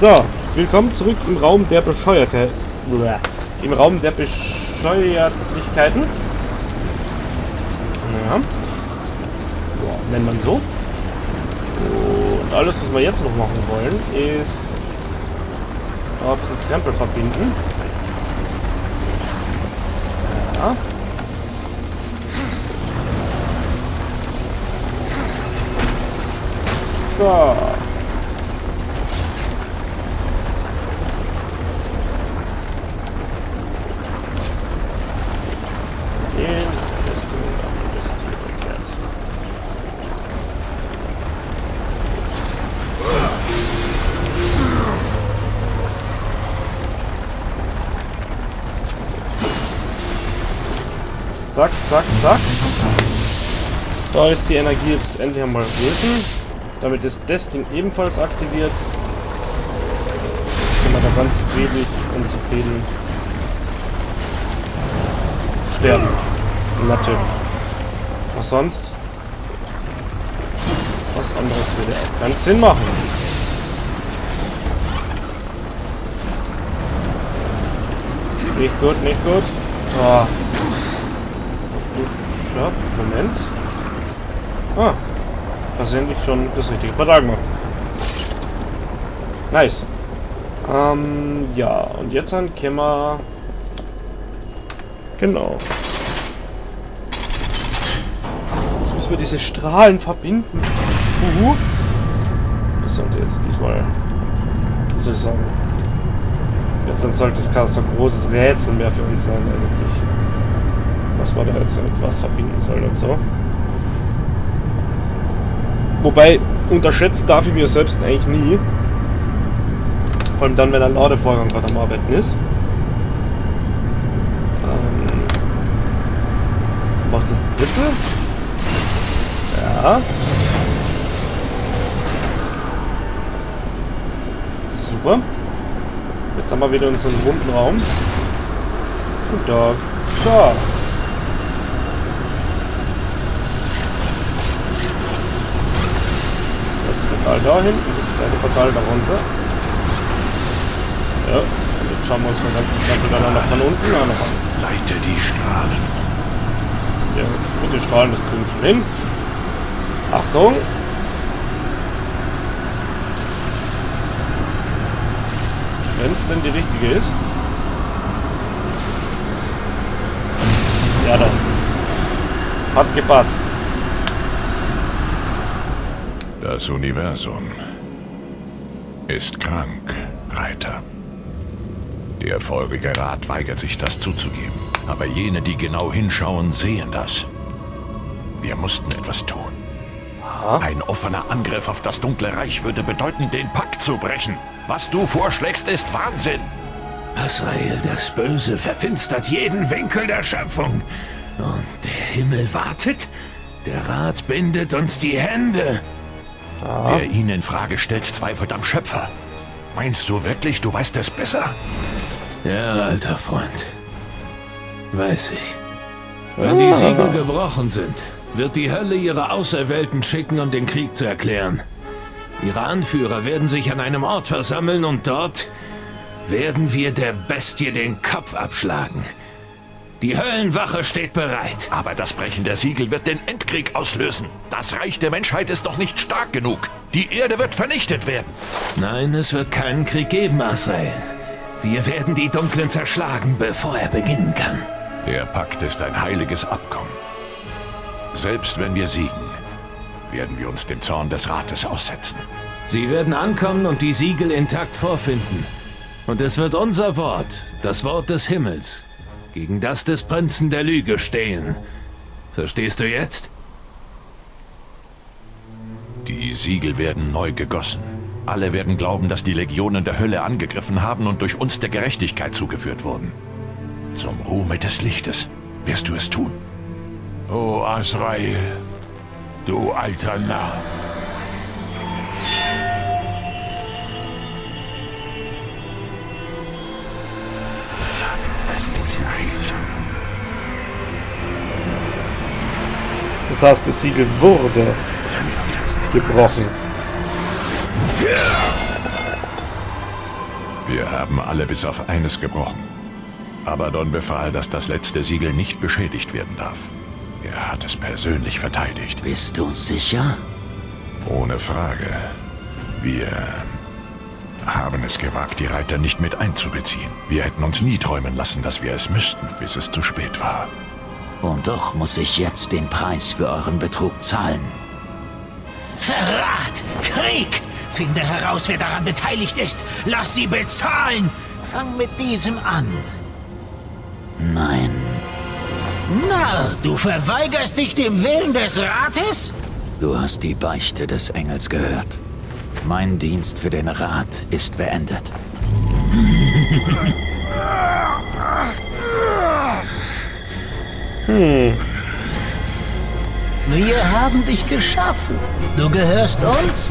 So, willkommen zurück im Raum der Bescheuerkeit. Im Raum der Bescheuertlichkeiten. Ja. ja. Nennt man so. Und alles, was wir jetzt noch machen wollen, ist ein bisschen Krempel verbinden. Ja. So. Zack, zack, zack. Da ist die Energie jetzt endlich einmal gewesen. Damit ist das Ding ebenfalls aktiviert. Jetzt können wir da ganz friedlich und zufrieden sterben. Natürlich. Was sonst? Was anderes würde auch keinen Sinn machen. Nicht gut, nicht gut. Oh geschafft. Moment. Ah. Versehentlich schon das richtige Portal gemacht. Nice. Ähm, ja. Und jetzt dann können wir... Genau. Jetzt müssen wir diese Strahlen verbinden. Uhu. Das sollte jetzt diesmal... Wie soll ich sagen? Jetzt sollte es kein so großes Rätsel mehr für uns sein, eigentlich was man da jetzt mit was verbinden soll und so. Wobei, unterschätzt darf ich mir selbst eigentlich nie. Vor allem dann, wenn ein Ladevorgang gerade am Arbeiten ist. Ähm, Macht es jetzt Blitze? Ja. Super. Jetzt haben wir wieder unseren runden Raum. Und da. So. Portal da hinten, das zweite Portal darunter. Ja, und jetzt schauen wir uns den ganzen Stapel dann noch von unten auch an. Leite die Strahlen. Ja, mit den Strahlen, das kriegen wir schon hin. Achtung! Wenn es denn die richtige ist. Ja, dann. Hat gepasst. Das Universum ist krank, Reiter. Der feurige Rat weigert sich, das zuzugeben. Aber jene, die genau hinschauen, sehen das. Wir mussten etwas tun. Aha. Ein offener Angriff auf das Dunkle Reich würde bedeuten, den Pakt zu brechen. Was du vorschlägst, ist Wahnsinn. Azrael, das Böse verfinstert jeden Winkel der Schöpfung. Und der Himmel wartet? Der Rat bindet uns die Hände. Ja. Wer ihn in Frage stellt, zweifelt am Schöpfer. Meinst du wirklich, du weißt es besser? Ja, alter Freund. Weiß ich. Wenn die Siegel gebrochen sind, wird die Hölle ihre Auserwählten schicken, um den Krieg zu erklären. Ihre Anführer werden sich an einem Ort versammeln und dort werden wir der Bestie den Kopf abschlagen. Die Höllenwache steht bereit. Aber das Brechen der Siegel wird den Endkrieg auslösen. Das Reich der Menschheit ist doch nicht stark genug. Die Erde wird vernichtet werden. Nein, es wird keinen Krieg geben, Asrael. Wir werden die Dunklen zerschlagen, bevor er beginnen kann. Der Pakt ist ein heiliges Abkommen. Selbst wenn wir siegen, werden wir uns dem Zorn des Rates aussetzen. Sie werden ankommen und die Siegel intakt vorfinden. Und es wird unser Wort, das Wort des Himmels, gegen das des Prinzen der Lüge stehen. Verstehst du jetzt? Die Siegel werden neu gegossen. Alle werden glauben, dass die Legionen der Hölle angegriffen haben und durch uns der Gerechtigkeit zugeführt wurden. Zum Ruhme des Lichtes wirst du es tun. O Azrael, du alter Narr. Das heißt, das Siegel wurde gebrochen. Wir haben alle bis auf eines gebrochen. Abaddon befahl, dass das letzte Siegel nicht beschädigt werden darf. Er hat es persönlich verteidigt. Bist du sicher? Ohne Frage. Wir haben es gewagt, die Reiter nicht mit einzubeziehen. Wir hätten uns nie träumen lassen, dass wir es müssten, bis es zu spät war. Und doch muss ich jetzt den Preis für euren Betrug zahlen. Verrat! Krieg! Finde heraus, wer daran beteiligt ist. Lass sie bezahlen! Fang mit diesem an. Nein, Narr, du verweigerst dich dem Willen des Rates? du hast die Beichte des Engels gehört. Mein Dienst für den Rat ist beendet. Wir haben dich geschaffen. Du gehörst uns.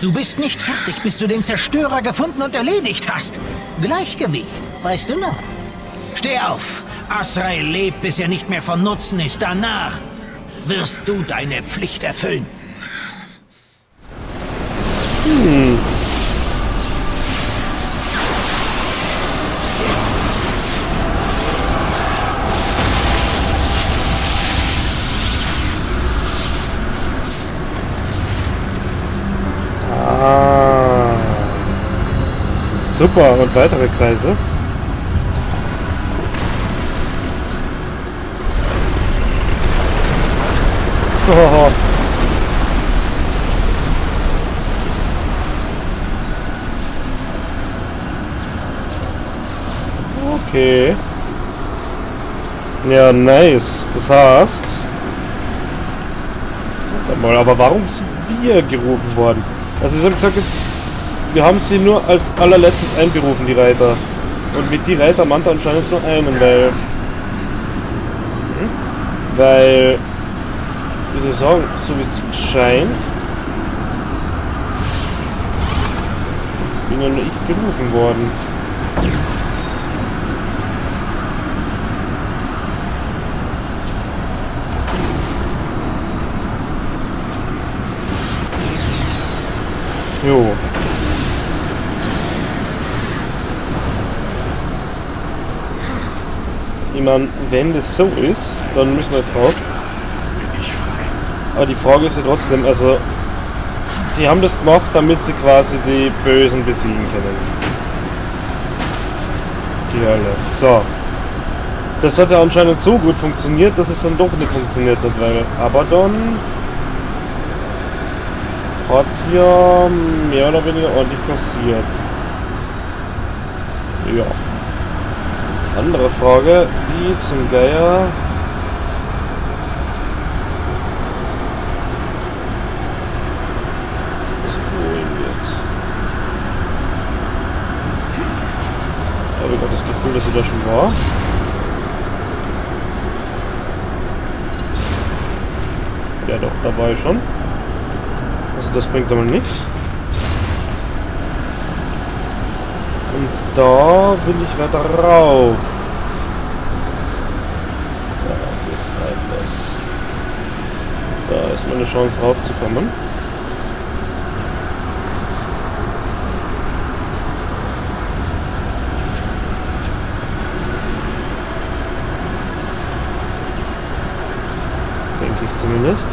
Du bist nicht fertig, bis du den Zerstörer gefunden und erledigt hast. Gleichgewicht, weißt du noch? Steh auf. Asrael lebt, bis er nicht mehr von Nutzen ist. Danach wirst du deine Pflicht erfüllen. Ah. Super, und weitere Kreise. Oh. Okay. Ja, nice. Das heißt... Mal, aber warum sind wir gerufen worden? Also haben gesagt jetzt... Wir haben sie nur als allerletztes einberufen, die Reiter. Und mit die Reiter meint er anscheinend nur einen, weil... Hm? Weil... Wie soll ich sagen? So wie es scheint... Bin ja nur ich gerufen worden. Ich meine, wenn das so ist, dann müssen wir jetzt rauf. Aber die Frage ist ja trotzdem, also die haben das gemacht, damit sie quasi die Bösen besiegen können. Die Hölle. So. Das hat ja anscheinend so gut funktioniert, dass es dann doch nicht funktioniert hat, weil Abaddon hat ja mehr oder weniger ordentlich passiert. Ja. Andere Frage, wie zum Geier... Wohin jetzt? Habe ich gerade das Gefühl, dass sie da schon war. Ja doch, da war ich schon. Also das bringt aber nichts. Und da will ich weiter rauf. Ja, das ist halt das. Da ist meine Chance raufzukommen. Denke ich zumindest.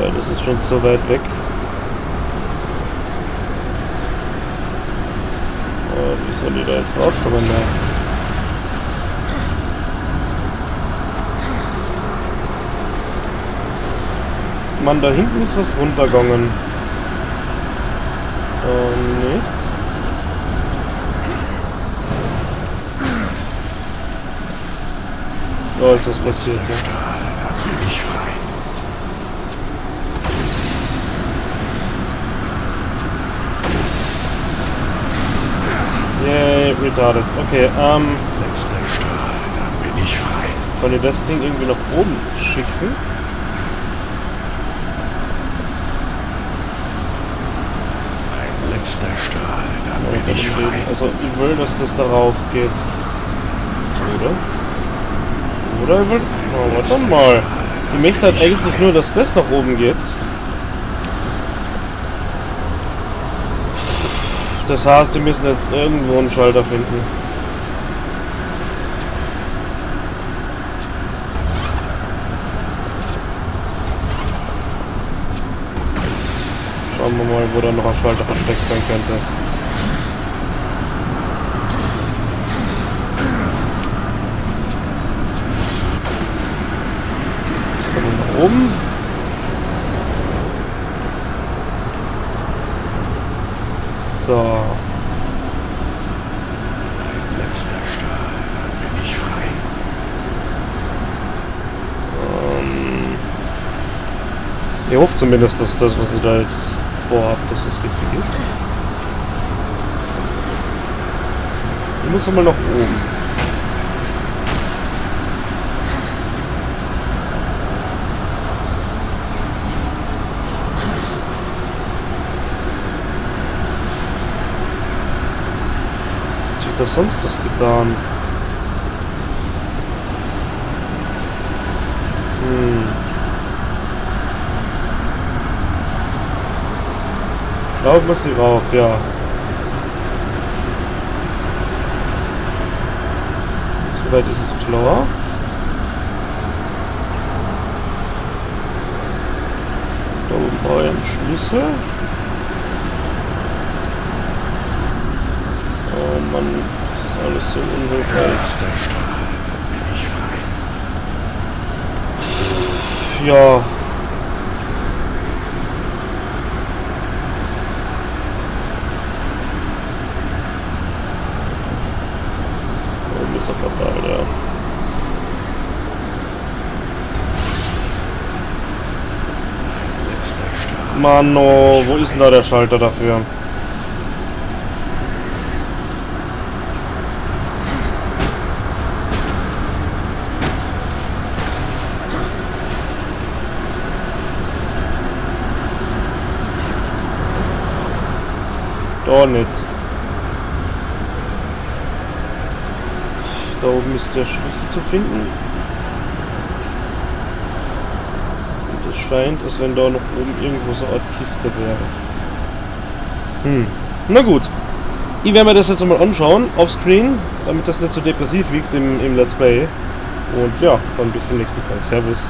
Weil das ist schon so weit weg. Und wie soll die da jetzt raufkommen? Ne? Mann, da hinten ist was runtergegangen. Ähm, nichts. Oh, ist was passiert, ne? Bin ich frei. Yay, retarded. Okay, ähm, Letzter Strahl, dann bin ich frei. Wollen wir das Ding irgendwie nach oben schicken? Ein letzter Strahl, frei. Also ich will, dass das darauf geht. Oder? Oder ich will... Oh, warte mal. Ich möchte halt eigentlich nur, dass das nach oben geht. Das heißt, wir müssen jetzt irgendwo einen Schalter finden. Schauen wir mal, wo da noch ein Schalter versteckt sein könnte. Oben? So. Letzter Strahl. Bin ich frei. Ich hoffe zumindest, dass das, was ihr da jetzt vorhabt, dass das richtig ist. Ich muss einmal nach oben. Da sonst was getan? Hm. Rauf muss sie rauf, ja. Soweit ist es klar. Da oben ich einen Schlüssel. Oh Mann, das ist alles so unhilfreich. Letzter Strahl. Bin ich frei. Ja. Strahl. Mano, wo ist denn da der Schalter dafür? Da nicht. Da oben ist der Schlüssel zu finden. Und es scheint, als wenn da noch oben irgendwo so eine Art Kiste wäre. Hm. Na gut. Ich werde mir das jetzt mal anschauen, offscreen, damit das nicht so depressiv wiegt im, im Let's Play. Und ja, dann bis zum nächsten Teil. Servus.